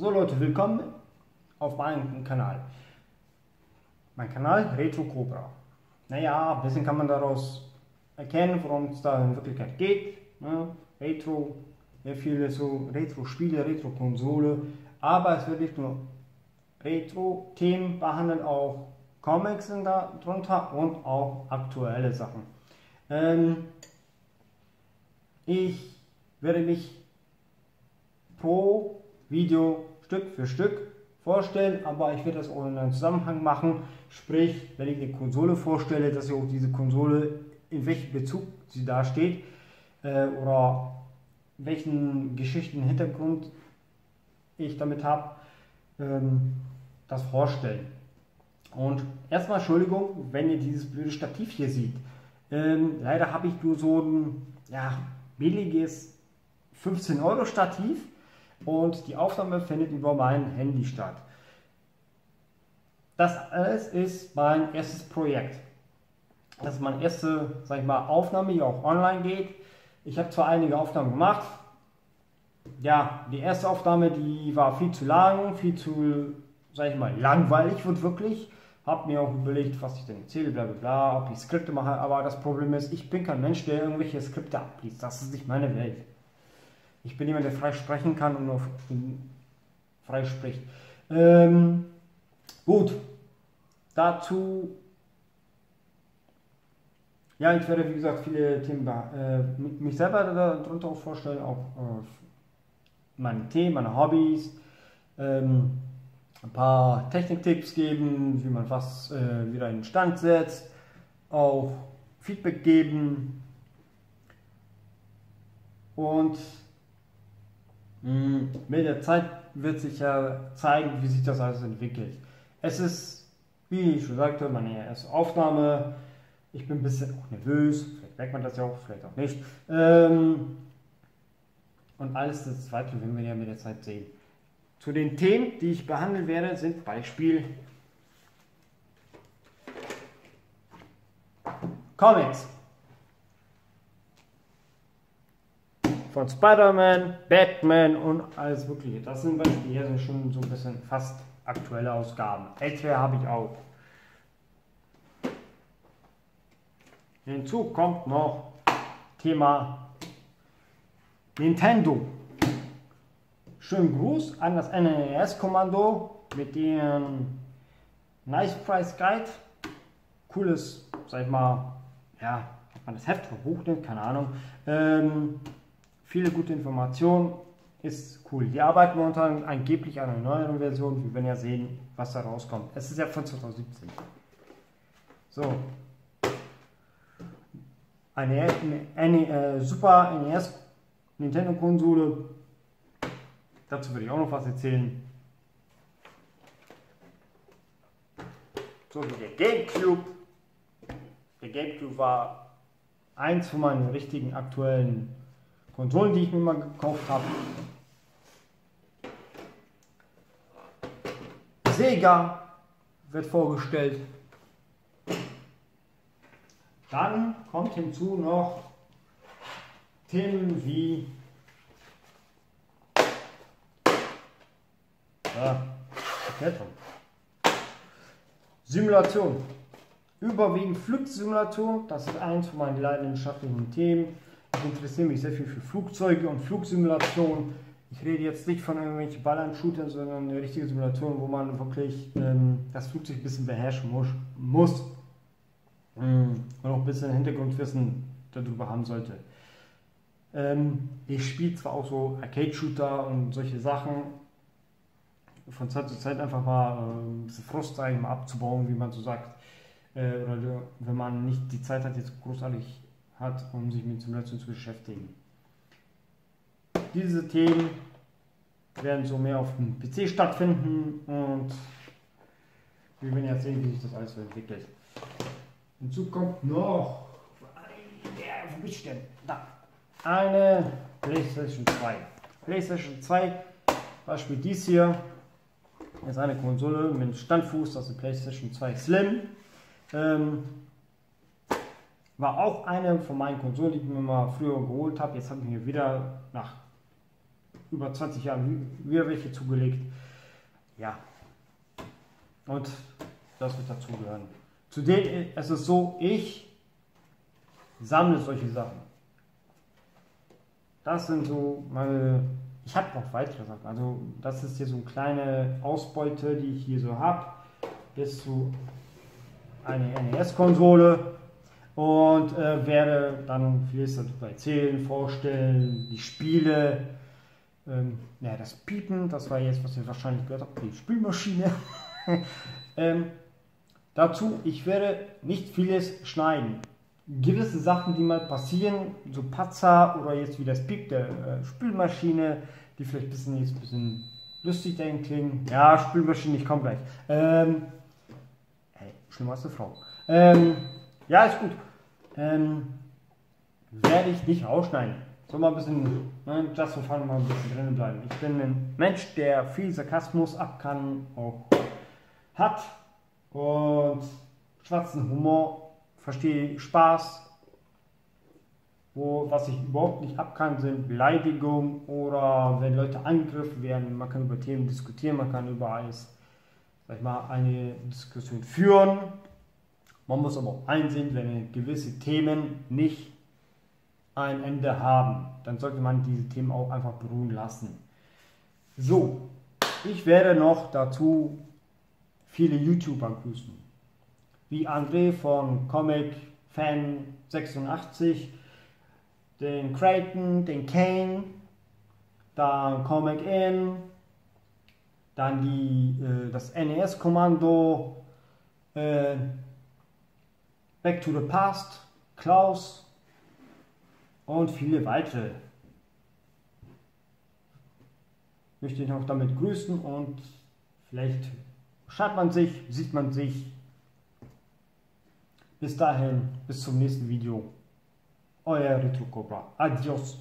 So Leute, willkommen auf meinem Kanal. Mein Kanal Retro Cobra. Naja, ein bisschen kann man daraus erkennen, worum es da in Wirklichkeit geht. Ne? Retro, sehr viele so Retro-Spiele, Retro-Konsole. Aber es wird nicht nur Retro-Themen behandeln, auch Comics sind da drunter und auch aktuelle Sachen. Ähm, ich werde mich pro Video Stück für Stück vorstellen, aber ich werde das auch in einem Zusammenhang machen. Sprich, wenn ich eine Konsole vorstelle, dass ich auch diese Konsole in welchem Bezug sie da steht äh, oder welchen Geschichten Hintergrund ich damit habe, ähm, das vorstellen. Und erstmal Entschuldigung, wenn ihr dieses blöde Stativ hier seht. Ähm, leider habe ich nur so ein ja, billiges 15 Euro Stativ und die Aufnahme findet über mein Handy statt. Das alles ist mein erstes Projekt. Das ist meine erste, sag ich mal, Aufnahme, die auch online geht. Ich habe zwar einige Aufnahmen gemacht. Ja, die erste Aufnahme, die war viel zu lang, viel zu, sag ich mal, langweilig wird wirklich. Hab mir auch überlegt, was ich denn erzähle, bla bla bla, ob ich Skripte mache, aber das Problem ist, ich bin kein Mensch, der irgendwelche Skripte abliest. Das ist nicht meine Welt. Ich bin jemand, der frei sprechen kann und nur frei spricht. Ähm, gut, dazu, ja, ich werde wie gesagt viele Themen, äh, mich selber darunter auch vorstellen, auch äh, meine Themen, meine Hobbys, ähm, ein paar Techniktipps geben, wie man was äh, wieder in Stand setzt, auch Feedback geben und mit der Zeit wird sich ja zeigen, wie sich das alles entwickelt. Es ist, wie ich schon sagte, meine erste Aufnahme. Ich bin ein bisschen auch nervös, vielleicht merkt man das ja auch, vielleicht auch nicht. Ähm, und alles das Zweite werden wir ja mit der Zeit sehen. Zu den Themen, die ich behandeln werde, sind Beispiel Comics. Von Spider-Man, Batman und alles Mögliche. Das sind Beispiele, hier sind schon so ein bisschen fast aktuelle Ausgaben. Ältere habe ich auch. Hinzu kommt noch Thema Nintendo. Schönen Gruß an das NES-Kommando mit dem Nice Price Guide. Cooles, sag ich mal, ja, ob man das Heft verbucht keine Ahnung. Ähm, viele gute Informationen, ist cool. Die arbeiten momentan angeblich an einer neueren Version. Wir werden ja sehen, was da rauskommt. Es ist ja von 2017. So. Eine, eine, eine äh, Super NES Nintendo Konsole. Dazu würde ich auch noch was erzählen. So wie der Gamecube. Der Gamecube war eins von meinen richtigen aktuellen Konsolen, die ich mir mal gekauft habe. Sega wird vorgestellt. Dann kommt hinzu noch Themen wie ja, Simulation. Überwiegend Flugsimulation, das ist eins von meinen leidenschaftlichen Themen. Ich interessiere mich sehr viel für Flugzeuge und Flugsimulationen. Ich rede jetzt nicht von irgendwelchen Ballern-Shootern, sondern eine richtige Simulation, wo man wirklich ähm, das Flugzeug ein bisschen beherrschen muss, muss ähm, und auch ein bisschen Hintergrundwissen darüber haben sollte. Ähm, ich spiele zwar auch so Arcade-Shooter und solche Sachen, von Zeit zu Zeit einfach mal äh, ein bisschen Frust mal abzubauen, wie man so sagt. Äh, oder wenn man nicht die Zeit hat, jetzt großartig hat, um sich mit Simulation zu beschäftigen. Diese Themen werden so mehr auf dem PC stattfinden und wir werden jetzt sehen, wie sich das alles so entwickelt. Hinzu kommt noch ja, wo bin ich denn? Da. eine PlayStation 2. PlayStation 2, Beispiel dies hier, ist eine Konsole mit Standfuß, das ist PlayStation 2 Slim. Ähm, war auch eine von meinen Konsolen, die ich mir mal früher geholt habe. Jetzt habe ich mir wieder nach über 20 Jahren wieder welche zugelegt. Ja. Und das wird dazugehören. Zudem ist es so, ich sammle solche Sachen. Das sind so meine. Ich habe noch weitere Sachen. Also, das ist hier so eine kleine Ausbeute, die ich hier so habe. Bis zu eine NES-Konsole und äh, werde dann vieles darüber erzählen, vorstellen, die Spiele. Ähm, ja, das Piepen, das war jetzt, was ihr wahrscheinlich gehört habt, die Spülmaschine. ähm, dazu, ich werde nicht vieles schneiden. Gewisse Sachen, die mal passieren, so Patzer oder jetzt wie das Piep der äh, Spülmaschine, die vielleicht ein bisschen, jetzt ein bisschen lustig klingen. Ja, Spülmaschine, ich komme gleich. Ähm, hey, schlimmer als eine Frau. Ähm, ja, ist gut. Ähm, werde ich nicht rausschneiden. Soll mal ein bisschen, ne, just for fun, mal ein bisschen drinnen bleiben. Ich bin ein Mensch, der viel Sarkasmus ab kann, auch hat und schwarzen Humor, verstehe Spaß. Wo, was ich überhaupt nicht ab kann, sind Beleidigungen oder wenn Leute angegriffen werden. Man kann über Themen diskutieren, man kann über alles, sag ich mal, eine Diskussion führen. Man muss aber auch einsehen, wenn gewisse Themen nicht ein Ende haben, dann sollte man diese Themen auch einfach beruhen lassen. So, ich werde noch dazu viele YouTuber grüßen. Wie André von Comic Fan 86, den Creighton, den Kane, dann Comic In, dann die, äh, das NES-Kommando, äh, Back to the Past, Klaus und viele weitere. Ich möchte ich auch damit grüßen und vielleicht schaut man sich, sieht man sich. Bis dahin, bis zum nächsten Video. Euer Retro Cobra. Adios.